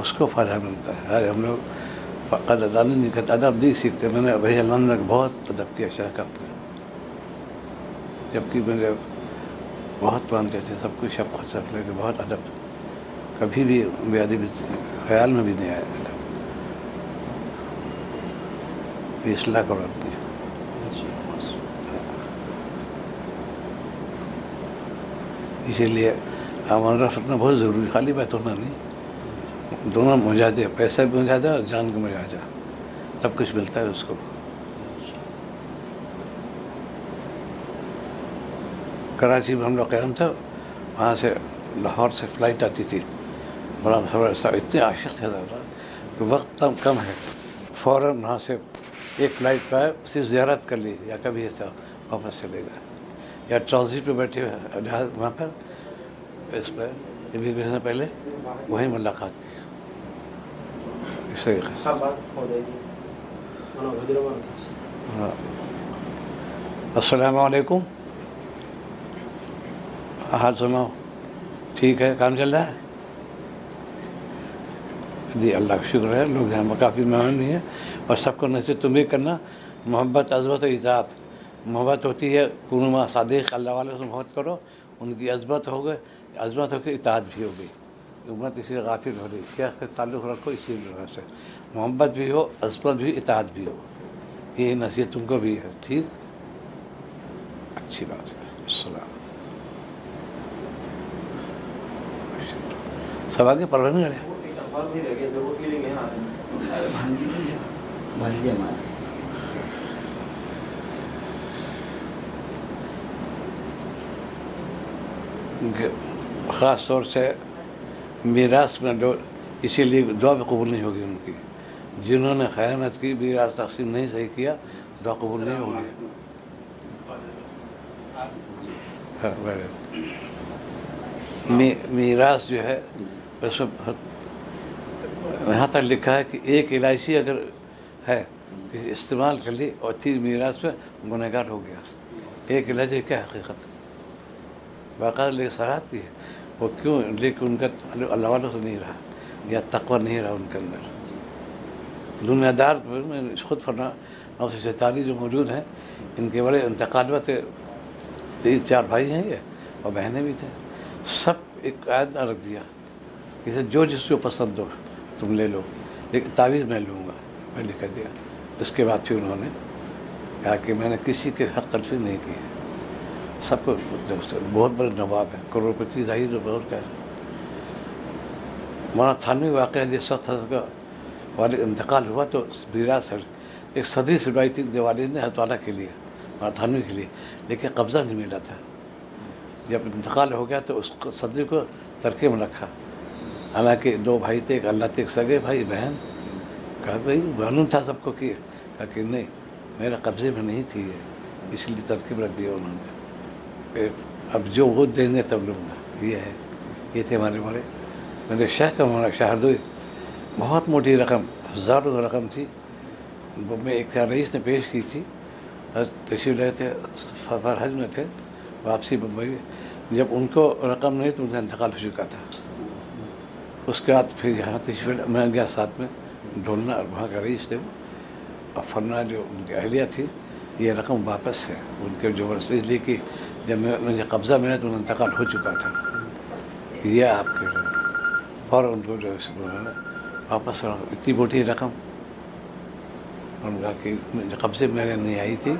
اس کو فائدہ ملتا ہے۔ آج ہم لوگ قدردانی نہیں کرتے، ادب نہیں سیکھتے۔ میں نے بھائی اللہ نے بہت ادب کیا شاہ کا جبکہ میرے بہت مانتے تھے، سب کچھ سب خود سب لے کے بہت ادب۔ کبھی بھی بے ادبی خیال میں بھی نہیں آیا۔ ادب یہ اصلاح کرو اپنی اسی لیے ہمارا رکھنا بہت ضروری خالی بات ہونا نہیں۔ دونوں مجاہدے پیسہ بھی مجاہدہ اور جان کو مجاہدہ سب کچھ ملتا ہے اس کو۔ کراچی میں ہم لوگ قیام تھا وہاں سے لاہور سے فلائٹ آتی تھی۔ بڑا خبر اتنے عاشق تھے۔ کہ وقت کم ہے۔ فوراً وہاں سے ایک فلائٹ پہ صرف زیارت کر لی۔ یا کبھی ایسا واپس چلے گا یا ٹرانزٹ پہ بیٹھے ہوئے وہاں پر۔ اس پہ امیگریشن پہلے، وہیں ملاقات۔ طریقے سے ہاں۔ السلام علیکم۔ حال سناؤ۔ ٹھیک ہے کام چل رہا ہے؟ جی اللہ کا شکر ہے لوگ یہاں کافی مہمان بھی ہیں۔ اور سب کو نصیحت تم بھی کرنا۔ محبت عزبت و اطاعت محبت ہوتی ہے کنما صادق اللہ والے سے محبت کرو۔ ان کی عزبت ہو گئے عزمت ہو کے اطاعت بھی ہو گئی امت اسی لیے غافل ہو رہی شیخ سے تعلق رکھو، اسی لیے سے محبت بھی ہو عزمت بھی، اطاعت بھی ہو۔ یہی نصیحت تم کو بھی ہے، ٹھیک؟ اچھی بات ہے۔ السلام سب آگے پڑھ رہے خاص طور سے میراث میں اسی لیے دعا بھی قبول نہیں ہوگی ان کی۔ جنہوں نے خیانت کی میراث تقسیم نہیں صحیح کیا، دعا قبول نہیں ہوگی۔ ہاں، میراث جو ہے یہاں تک لکھا ہے کہ ایک الائچی اگر ہے استعمال کر لی اور تین میراث پہ گنہگار ہو گیا۔ ایک الائچی کیا حقیقت؟ باقاعدہ لے سراہد کی ہے۔ وہ کیوں لیکن ان کا اللہ والوں سے نہیں رہا یا تقوی نہیں رہا ان کے اندر؟ دنیا دار خود فرما نو سو سینتالیس جو موجود ہیں، ان کے بڑے انتقال ہوتے تین، چار بھائی ہیں یہ اور بہنیں بھی تھے سب ایک عائد نہ رکھ دیا۔ اسے جو جس کو پسند ہو، تم لے لو۔ لیکن تعویذ میں لوں گا، میں لکھ دیا۔ اس کے بعد پھر انہوں نے کہا کہ میں نے کسی کے حق تلفی نہیں کی سب کو بہت بڑے نواب ہیں کروڑپتی ظاہر بہت کا مولانا تھانوی واقعہ جس وقت کا والد انتقال ہوا تو بیرا سر ایک صدری سلوائی تھی جو والد نے ہتوالا کے لیے، مولانا تھانوی کے لیے، لیکن قبضہ نہیں ملا تھا۔ جب انتقال ہو گیا تو اس کو صدری کو ترکے میں رکھا۔ حالانکہ دو بھائی تھے، ایک اللہ تھے، ایک سگے بھائی، بہن۔ کہا بھائی معلوم تھا سب کو کہ کہ نہیں، میرا قبضے میں نہیں تھی یہ۔ اس لیے ترکیب رکھ دیا انہوں نے۔ اب جو وہ دیں گے تب لوں گا یہ ہے، یہ تھے ہمارے بڑے میرے شاہ کا ہمارا شہردوئی بہت موٹی رقم، ہزاروں رقم تھی۔ وہ میں ایک رئیس نے پیش کی تھی تشریف لے تھے، سفر حج میں تھے، واپسی بمبئی جب ان کو رقم نہیں، تو ان کا انتقال ہو چکا تھا۔ اس کے بعد پھر یہاں تشریف میں گیا ساتھ میں ڈھولنا اور وہاں کا رئیس تھے اور فرنا جو ان کی اہلیہ تھی، یہ رقم واپس ہے۔ ان کے جو ورثے اس لیے کہ جب میں مجھے قبضہ ملا تو انتقال ہو چکا تھا۔ یہ آپ کے اور ان کو جو ہے واپس اتنی موٹی رقم۔ ان کا کہ قبضے میں نہیں آئی تھی،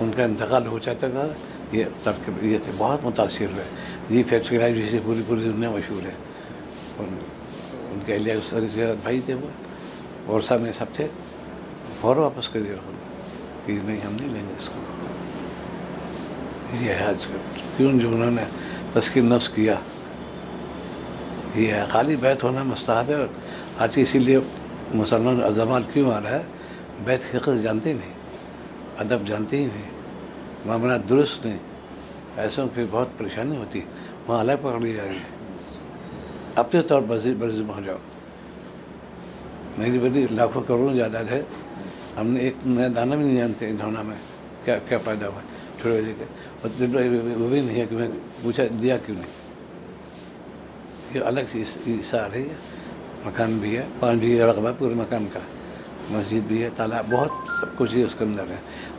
ان کا انتقال ہو جاتا تھا۔ یہ ترک یہ تھے۔ بہت متاثر ہوئے۔ یہ فیکٹری سے پوری پوری دنیا مشہور ہے۔ ان کے اہلیہ بھائی تھے وہ۔ اور سامنے سب تھے۔ اور واپس کر دیا۔ کہ نہیں، ہم نہیں لیں گے اس کو۔ یہ ہے آج کیوں جو انہوں نے تسکین نفس کیا؟ یہ ہے خالی بیت ہونا مستحب ہے آج اسی لیے مسلمان ازمال کیوں آ رہا ہے؟ بیت فقت جانتے ہی نہیں، ادب جانتے ہی نہیں، معاملات درست نہیں، ایسوں پھر بہت پریشانی ہوتی وہاں الگ پکڑ لی جائیں گے اپنے طور پر برزم ہو جاؤ۔ میری بڑی لاکھوں کروڑوں زیادہ ہے۔ ہم نے ایک نیا دانہ بھی نہیں جانتے انہوں میں، کیا کیا پیدا ہوا؟ چھوٹے بجے کے وہ بھی نہیں ہے کہ میں پوچھا دیا کیوں نہیں؟ یہ الگ سی عیسا ہے، مکان بھی ہے پانچ بھی ہے رقبہ پورے مکان کا۔ مسجد بھی ہے، تالاب، بہت سب کچھ ہی اس کے اندر ہے۔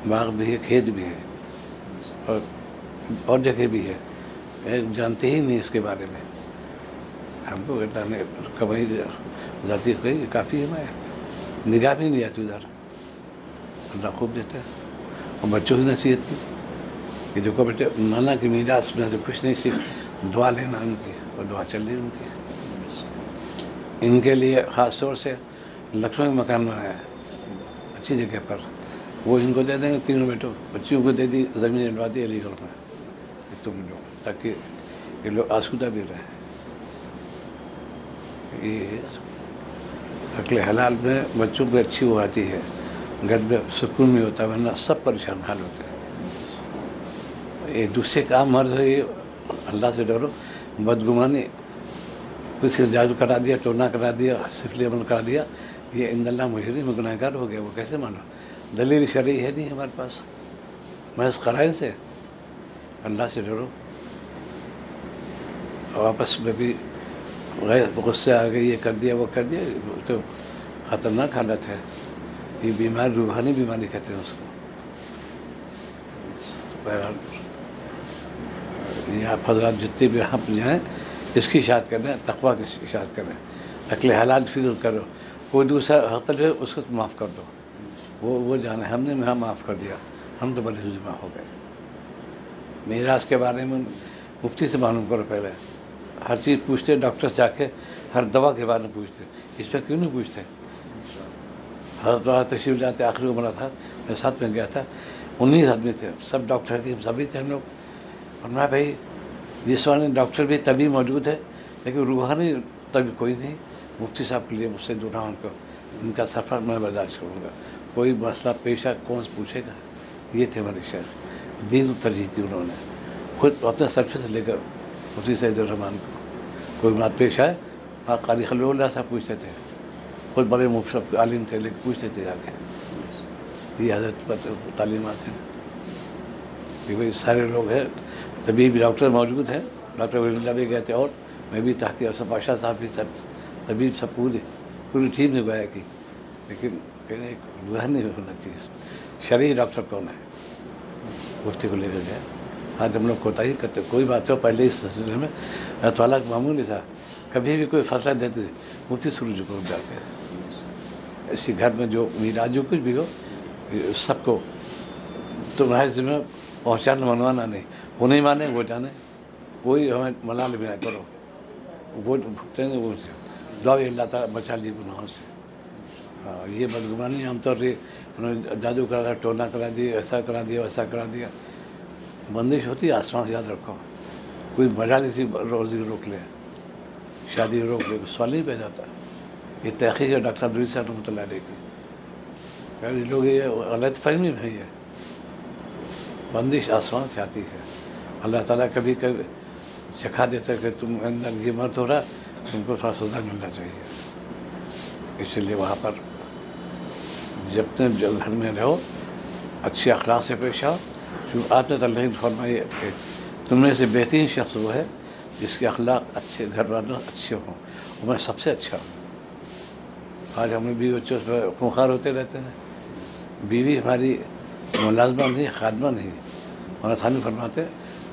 باغ بھی ہے، کھیت بھی ہے۔ اور اور جگہ بھی ہے۔ جانتے ہی نہیں اس کے بارے میں۔ ہم کو اللہ نے کبھی ذاتی کوئی کافی ہے، میں نگاہ بھی نہیں آتی ادھر۔ اللہ خوب دیتا ہے۔ اور بچوں کی نصیحت کی۔ کہ جو کو بیٹے نانا کی میراث میں سے کچھ نہیں صرف دعا لینا ان کی اور دعا چل رہی ان کی۔ ان کے لیے خاص طور سے لکشمن مکان بنایا ہے، اچھی جگہ پر۔ وہ ان کو دے دیں گے، تینوں بیٹوں، بچیوں کو دے دی، زمین ڈلوا دی، علی گڑھ میں۔ تم لوگ تاکہ یہ لوگ آسودہ بھی رہیں۔ یہ عقل حلال میں بچوں پہ اچھی وہ آتی ہے۔ گھر میں سکون میں ہوتا ہے، ورنہ سب پریشان حال ہوتے ہیں۔ دوسرے کام مرض ہے یہ اللہ سے ڈرو، بدگمانی، کسی جادو کرا دیا ٹونا کرا دیا، سفلی عمل کرا دیا، یہ ان اللہ مشرف میں گناہ گار ہو گیا، وہ کیسے مانو؟ دلیل شرعی ہے نہیں ہمارے پاس۔ محض قرائن سے اللہ سے ڈرو۔ اور آپس میں بھی غیر غصے آ گئی یہ کر دیا، وہ کر دیا، تو خطرناک حالت ہے۔ یہ بیماری روحانی بیماری کہتے ہیں اس کو۔ بہرحال آپ حضرات جتنے بھی یہاں پہ جائیں، اس کی اشاعت کریں تقوا کی اشاعت کریں عقل حلال فکر کرو کوئی دوسرا حقل ہے، اس کو معاف کر دو۔ وہ وہ جانے ہم نے یہاں معاف کر دیا۔ ہم تو بڑے حجمہ ہو گئے۔ میراث کے بارے میں مفتی سے معلوم کرو پہلے۔ ہر چیز پوچھتے ڈاکٹر سے جا کے ہر دوا کے بارے میں پوچھتے اس پہ کیوں نہیں پوچھتے؟ ہر دوا تشریف جاتے، آخری عمرہ تھا، میں ساتھ میں گیا تھا، انیس آدمی تھے۔ سب ڈاکٹر تھے ہم سبھی تھے ہم لوگ۔ اور میں بھائی جس والے ڈاکٹر بھی تبھی موجود ہے، لیکن روحانی تبھی کوئی نہیں۔ مفتی صاحب کے لیے مجھ سے جڑا ان کو ان کا سفر میں برداشت کروں گا۔ کوئی مسئلہ پیشہ کون سے پوچھے گا؟ یہ تھے ہمارے شہر۔ دین ترجیح دی انہوں نے۔ خود اپنے سرفے سے لے کر مفتی سعید الرحمان کو کوئی بات پیش آئے وہاں قاری خلی اللہ صاحب پوچھتے تھے خود بڑے مفت عالم تھے، لیکن پوچھتے تھے جا کے۔ یہ حضرت تعلیمات ہیں۔ کہ بھائی، سارے لوگ ہیں۔ تبھی بھی ڈاکٹر موجود ہیں۔ ڈاکٹر ولی اللہ بھی گئے تھے اور میں بھی تحقیق اور پاشا صاحب بھی سب تبھی سب پوری پوری ٹھیک نے گویا کی۔ لیکن کہنے ایک وہ نہیں ہونا چاہیے۔ شرعی ڈاکٹر کون ہے؟ مفتی کو لے کر گیا ہاں، آج ہم لوگ کوتا ہی کرتے کوئی بات ہو پہلے اس سلسلے میں تعالیٰ معمولی تھا۔ کبھی بھی کوئی فیصلہ دیتے مفتی سروج کو جا کے۔ اسی گھر میں جو میرا جو کچھ بھی ہو سب کو تمہارے ذمہ پہنچانا، منوانا نہیں۔ وہ نہیں مانے، وہ جانے۔ کوئی ہمیں ملال بھی نہ کرو۔ وہ بھگتے ہیں وہ سے دعا اللہ تعالیٰ بچا لی گناہوں سے۔ ہاں یہ بدگمانی عام طور سے انہوں نے جادو کرا دیا، ٹونا کرا دیا، ایسا کرا دیا، ویسا کرا دیا۔ بندش ہوتی ہے آسمان یاد رکھو۔ کوئی مزہ نہیں روزی روک لے، شادی روک لے، سوال نہیں پہ جاتا یہ تحقیق ہے، ڈاکٹر صاحب صاحب رحمۃ اللہ علیہ کی لوگ یہ غلط فہمی بھی ہے بندش آسمان سے آتی ہے۔ اللہ تعالیٰ کبھی کبھی سکھا دیتا ہے کہ تم اندر یہ مرد ہو رہا، تم کو تھوڑا سزا ملنا چاہیے۔ اسی لیے وہاں پر جب تک گھر میں رہو، اچھے اخلاق سے پیش آؤ۔ کیونکہ آپ نے تعلیم فرمائی کہ تم میں سے بہترین شخص وہ ہے جس کے اخلاق اچھے گھر والوں اچھے ہوں اور میں سب سے اچھا ہوں۔ آج ہم بھی بچوں سے خونخار ہوتے رہتے ہیں۔ بیوی ہماری ملازمہ نہیں، خادمہ نہیں۔ اور تھانی فرماتے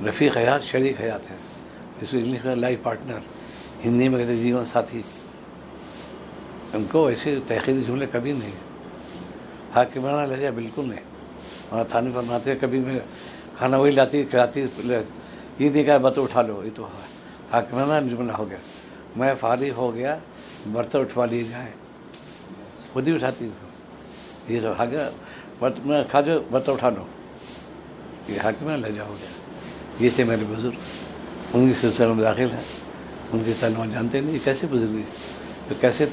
رفیق حیات، شریک حیات ہے اس کو انگلش میں لائف پارٹنر، ہندی میں کہتے جیون ساتھی۔ ان کو ایسے تحقیقی جملے کبھی نہیں۔ حاکمانہ لہجہ بالکل نہیں۔ اور تھانی فرماتے کبھی میں کھانا وہی لاتی، کھلاتی یہ نہیں کہا برتن اٹھا لو، یہ تو حاکمانہ جملہ ہو گیا۔ میں فارغ ہو گیا، برتن اٹھوا لیے جائیں۔ خود ہی اٹھاتی ہوں۔ یہ تو گیا میں کھا جو برتن اٹھا لو۔ یہ حاکمانہ لہجہ ہو گیا یہ تھے میرے بزرگ۔ ان کی سلسلے میں داخل ہیں۔ ان کی تعلیم جانتے نہیں۔ کیسے گزری تو کیسے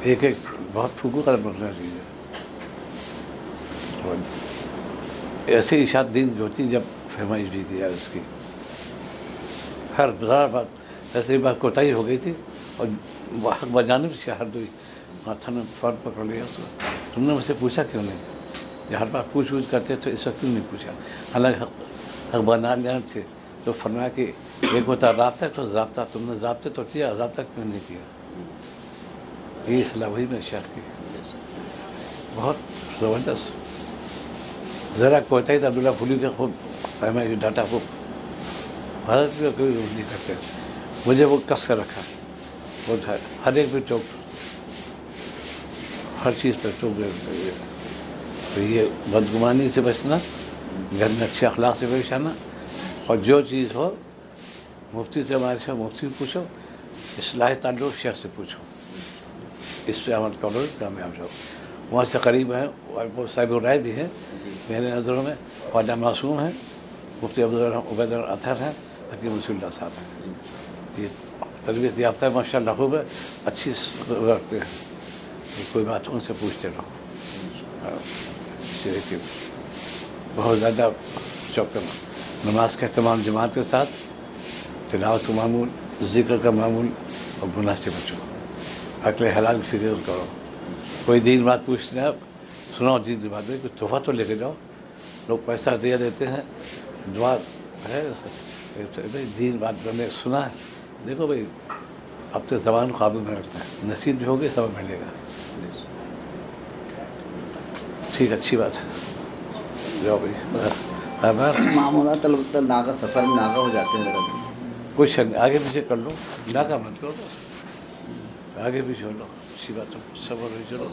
ایک ایک بہت پھوکو قدم رکھنا چاہیے ایسی اشاعت دین جو ہوتی جب فرمائش بھی کیا اس کی۔ ہر بزار بات، ایسی بات کوتاہی ہو گئی تھی اور حق بجانب سے ہر دوئی ماتھا نے فور پکڑ لیا اس کو۔ تم نے مجھ سے پوچھا کیوں نہیں؟ یہ ہر بات پوچھ پوچھ کرتے تو اس وقت کیوں نہیں پوچھا؟ حالانکہ حق جان تھے تو فرمایا کہ ایک ہوتا رابطہ تو ضابطہ، تم نے ضابطے تو کیا، ضابطہ کیوں نہیں کیا؟ یہ اصلاح وہی میں شہر کی۔ بہت زبردست۔ ذرا کوتا ہی تھا عبداللہ پھولی کے خوب فہما ڈاٹا خوب۔ حضرت بھی کوئی روز نہیں کرتے۔ مجھے وہ کس کر رکھا؟ وہ ہر ایک پہ چوک۔ ہر چیز پہ چوک تو یہ بدگمانی سے بچنا، گھر میں اچھے اخلاق سے پیش آنا اور جو چیز ہو، مفتی سے ہمارے سے مفتی سے پوچھو، اصلاح تعلق شہر سے پوچھو۔ اس پہ عمل کرو، کامیاب جاؤ وہاں سے قریب ہیں وہ صاحب الرائے بھی ہیں۔ میرے نظروں میں خواجہ معصوم ہیں، مفتی عبد عبید اطہر ہیں، حکیم رسول اللہ صاحب ہیں۔ یہ تربیت یافتہ ہے ماشاء اللہ خوب ہے، اچھی رکھتے ہیں۔ کوئی بات ان سے پوچھتے رہو۔ بہت زیادہ چوک نماز کا اہتمام جماعت کے ساتھ، تلاوت کا معمول، ذکر کا معمول اور گناہ سے بچو۔ عقل حلال فکر کرو۔ کوئی دین بات پوچھتے ہیں آپ سناؤ دین کی بات۔ ہے کوئی تحفہ تو لے کے جاؤ۔ لوگ پیسہ دیا دیتے ہیں، دعا ہے۔ دین بات میں نے سنا ہے۔ دیکھو بھائی اب تو زبان قابو میں رکھنا ہے نصیب جو ہوگی سب ملے گا۔ ٹھیک اچھی بات ہے۔ جاؤ بھائی معمولات ناگا سفر میں ناگا ہو جاتے ہیں میرا۔ کچھ آگے پیچھے کر لو۔ نہ کا مت کرو آگے پیچھے ہو لو۔ اچھی بات ہے۔ صبر ہو چلو۔